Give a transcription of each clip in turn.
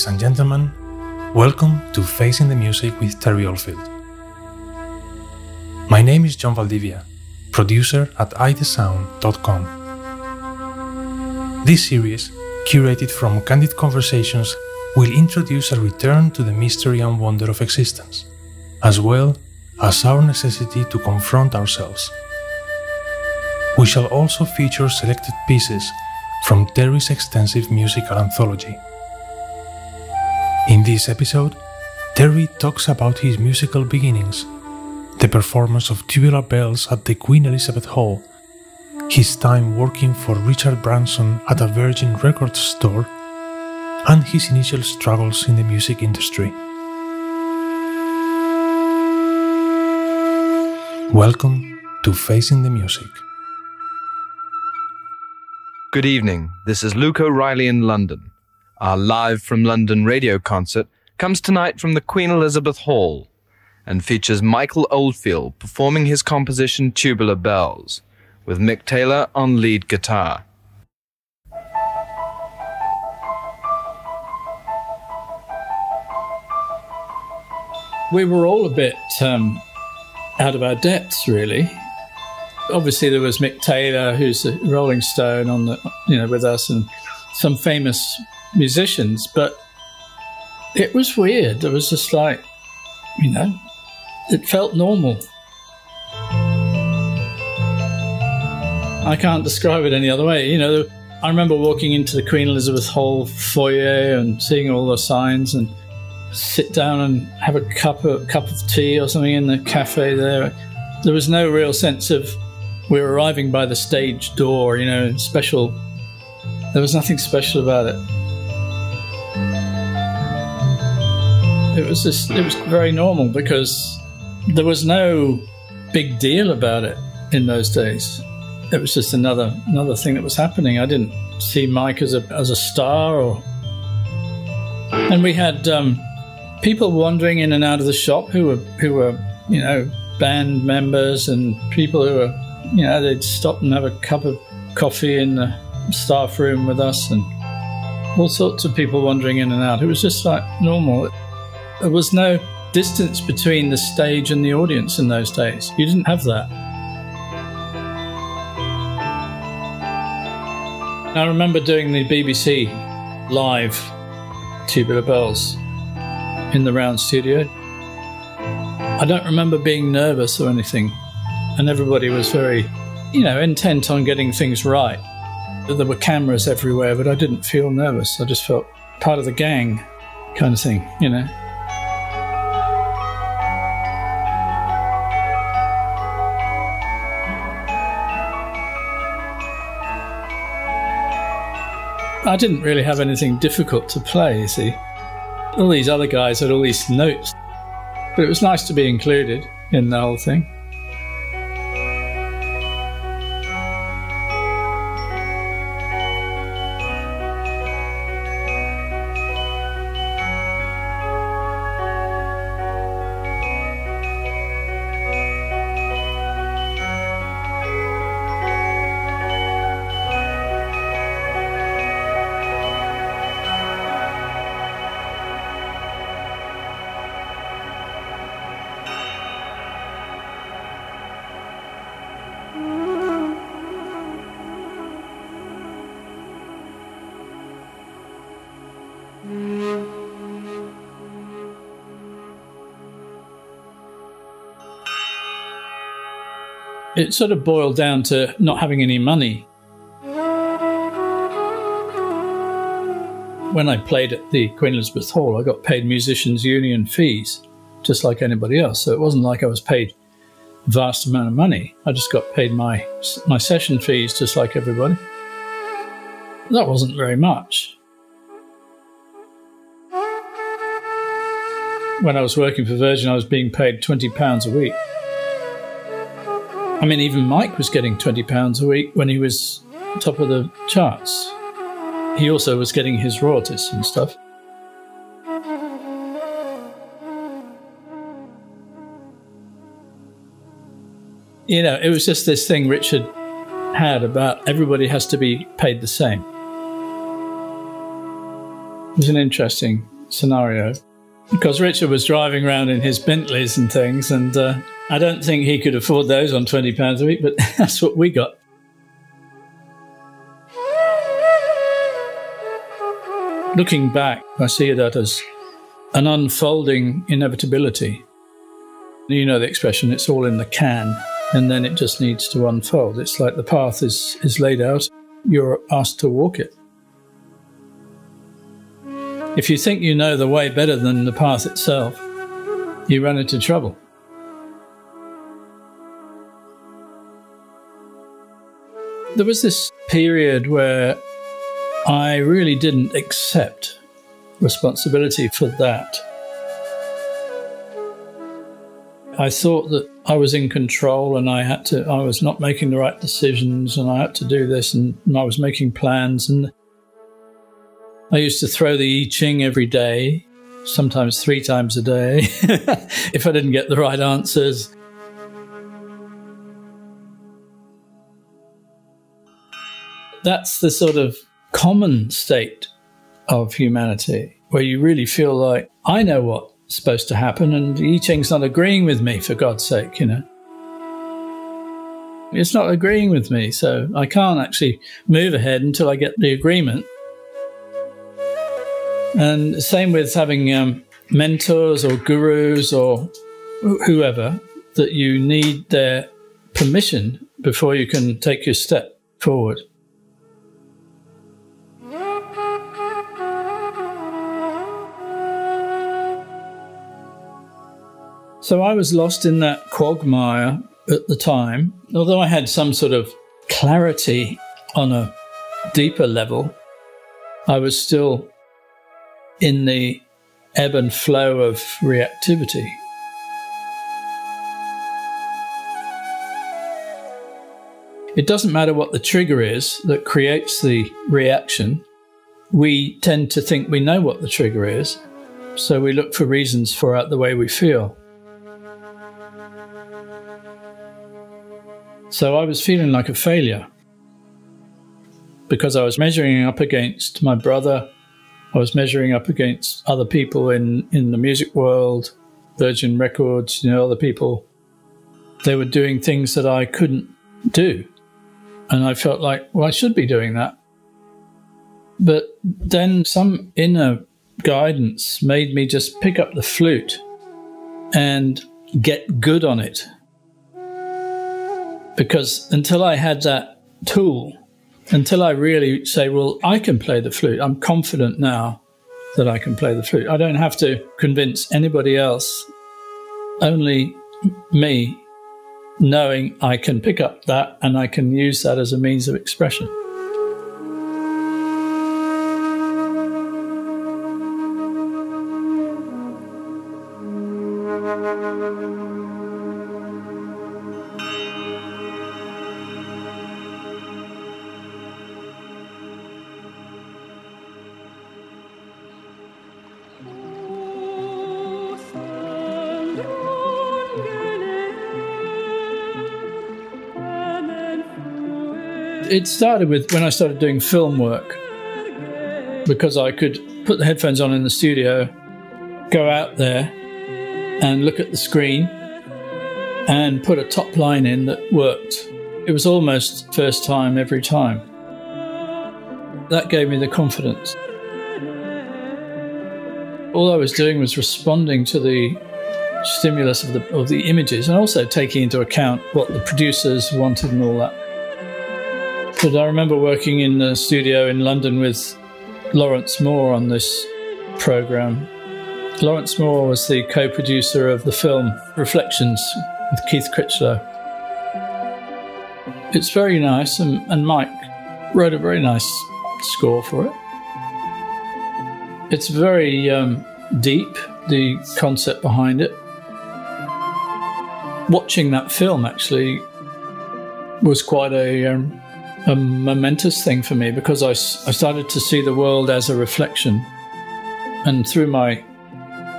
Ladies and gentlemen, welcome to Facing the Music with Terry Oldfield. My name is Jon Valdivia, producer at ithesound.com. This series, curated from candid conversations, will introduce a return to the mystery and wonder of existence, as well as our necessity to confront ourselves. We shall also feature selected pieces from Terry's extensive musical anthology. In this episode, Terry talks about his musical beginnings, the performance of Tubular Bells at the Queen Elizabeth Hall, his time working for Richard Branson at a Virgin Records store, and his initial struggles in the music industry. Welcome to Facing the Music. Good evening. This is Luke O'Reilly in London. Our live from London radio concert comes tonight from the Queen Elizabeth Hall and features Michael Oldfield performing his composition Tubular Bells with Mick Taylor on lead guitar. We were all a bit um, out of our depths, really. Obviously, there was Mick Taylor, who's a Rolling Stone, on the you know with us, and some famous musicians. But it was weird. It was just like, you know, it felt normal. I can't describe it any other way. You know, I remember walking into the Queen Elizabeth Hall foyer and seeing all the signs and sit down and have a cup of cup of tea or something in the cafe there. There was no real sense of we were arriving by the stage door, you know, special. There was nothing special about it. It was just, it was very normal because there was no big deal about it in those days. It was just another another thing that was happening. I didn't see Mike as a as a star or. And we had um, people wandering in and out of the shop who were who were you know band members and people who were you know they'd stop and have a cup of coffee in the staff room with us and all sorts of people wandering in and out. It was just like normal. There was no distance between the stage and the audience in those days. You didn't have that. I remember doing the BBC live Tubular Bells in the round studio. I don't remember being nervous or anything, and everybody was very, you know, intent on getting things right. There were cameras everywhere, but I didn't feel nervous. I just felt part of the gang kind of thing, you know. I didn't really have anything difficult to play, you see. All these other guys had all these notes, but it was nice to be included in the whole thing. It sort of boiled down to not having any money. When I played at the Queen Elizabeth Hall, I got paid musicians' union fees, just like anybody else. So it wasn't like I was paid a vast amount of money. I just got paid my my session fees, just like everybody. That wasn't very much. When I was working for Virgin, I was being paid twenty pounds a week. I mean, even Mike was getting £20 a week when he was top of the charts. He also was getting his royalties and stuff. You know, it was just this thing Richard had about everybody has to be paid the same. It was an interesting scenario because Richard was driving around in his Bentleys and things, and uh, I don't think he could afford those on £20 a week, but that's what we got. Looking back, I see that as an unfolding inevitability. You know the expression, it's all in the can, and then it just needs to unfold. It's like the path is, is laid out, you're asked to walk it. If you think you know the way better than the path itself, you run into trouble. There was this period where I really didn't accept responsibility for that. I thought that I was in control and I had to, I was not making the right decisions and I had to do this and, I was making plans. And I used to throw the I Ching every day, sometimes three times a day, if I didn't get the right answers. That's the sort of common state of humanity where you really feel like, I know what's supposed to happen, and I Ching's not agreeing with me, for God's sake, you know. It's not agreeing with me, so I can't actually move ahead until I get the agreement. And same with having um, mentors or gurus or whoever, that you need their permission before you can take your step forward. So I was lost in that quagmire at the time. Although I had some sort of clarity on a deeper level, I was still in the ebb and flow of reactivity. It doesn't matter what the trigger is that creates the reaction. We tend to think we know what the trigger is, so we look for reasons for the way we feel. So I was feeling like a failure because I was measuring up against my brother. I was measuring up against other people in, in the music world, Virgin Records, you know, other people. They were doing things that I couldn't do. And I felt like, well, I should be doing that. But then some inner guidance made me just pick up the flute and get good on it because until I had that tool, until I really say, well, I can play the flute, I'm confident now that I can play the flute. I don't have to convince anybody else, only me knowing I can pick up that and I can use that as a means of expression. It started with when I started doing film work because I could put the headphones on in the studio, go out there and look at the screen and put a top line in that worked. It was almost first time every time. That gave me the confidence. All I was doing was responding to the stimulus of the, of the images and also taking into account what the producers wanted and all that. But I remember working in the studio in London with Lawrence Moore on this program. Lawrence Moore was the co producer of the film Reflections with Keith Critchlow. It's very nice, and, and Mike wrote a very nice score for it. It's very um, deep, the concept behind it. Watching that film actually was quite a um, a momentous thing for me because I, I started to see the world as a reflection. And through my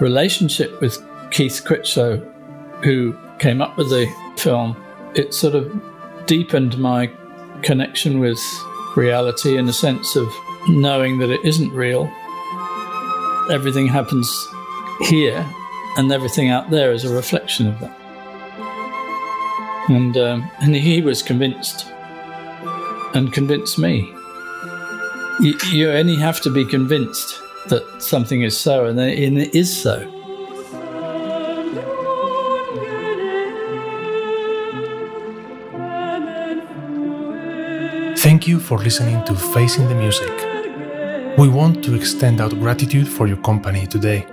relationship with Keith Critchlow, who came up with the film, it sort of deepened my connection with reality in the sense of knowing that it isn't real everything happens here, and everything out there is a reflection of that. And um, and he was convinced, and convince me. You, only have to be convinced that something is so, and it is so. Thank you for listening to Facing the Music. We want to extend our gratitude for your company today.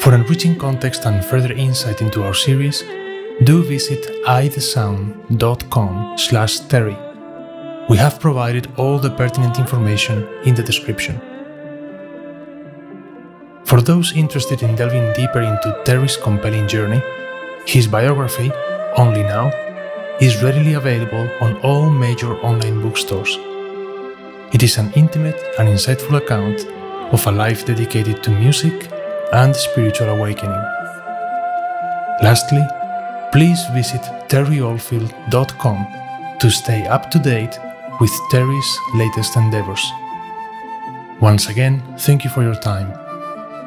For enriching context and further insight into our series, do visit ithesound.com slash Terry. We have provided all the pertinent information in the description. For those interested in delving deeper into Terry's compelling journey, his biography, Only Now, is readily available on all major online bookstores. It is an intimate and insightful account of a life dedicated to music and spiritual awakening. Lastly, please visit terryoldfield.com to stay up to date with Terry's latest endeavors. Once again, thank you for your time.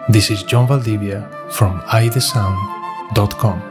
This is Jon Valdivia from ithesound.com.